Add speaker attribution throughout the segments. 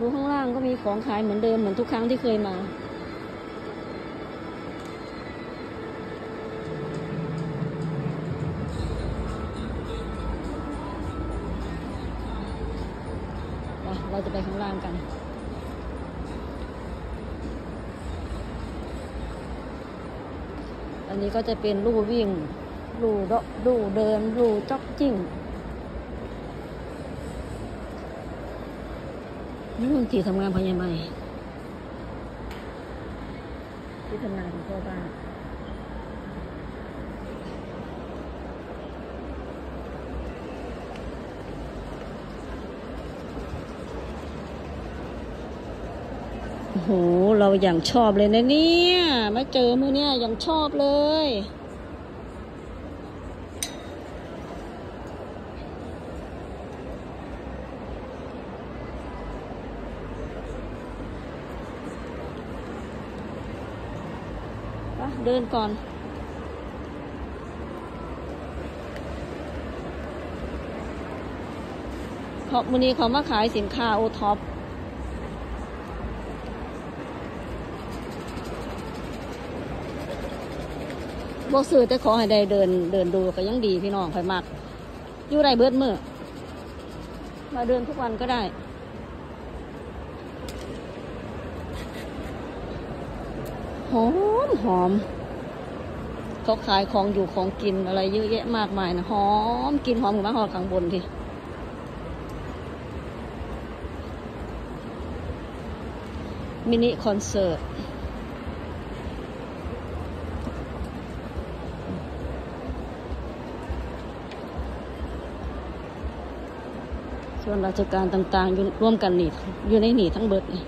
Speaker 1: ดูข้างล่างก็มีของขายเหมือนเดิมเหมือนทุกครั้งที่เคยมา เราจะไปข้างล่างกันอันนี้ก็จะเป็นลู่วิ่งลู่เดาะลู่เดินลู่จ็อกกิ้ง นี่ลุงที่ทำงานพยาบาลที่ทำงานของพ่อบ้านโอ้โห เราอย่างชอบเลยนะเนี่ย มาเจอมือเนี่ยอย่างชอบเลย เดินก่อนเพรามือนี้เขามาขายสินค้าโอท็อปบอกซื้อแต่ขอให้ได้เดินเดินดูก็ยังดีพี่น้องค่อยมาก อยู่ได้เบิดมือมาเดินทุกวันก็ได้ หอมหอมเขาขายของอยู่ของกินอะไรเยอะแยะมากมายนะหอมกินหอมกับมาหอดข้างบนทีมินิคอนเสิร์ตส่วนราชการต่างๆอยู่ร่วมกันนี่อยู่ในนี่ทั้งเบิดนี่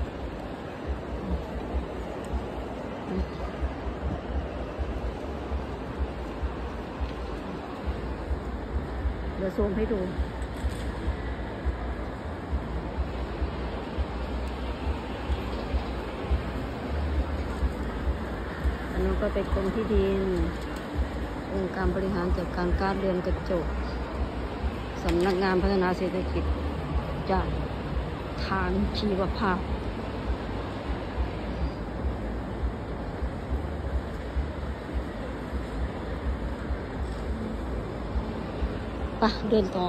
Speaker 1: ดี๋ยวซูมให้ดูอันนั้ก็เป็นกรมที่ดิน องค์การบริหารจัดการการเรือนกระจกสำนักงานพัฒนาเศรษฐกิจจากฐานชีวภาพ ไปะเดินต่อ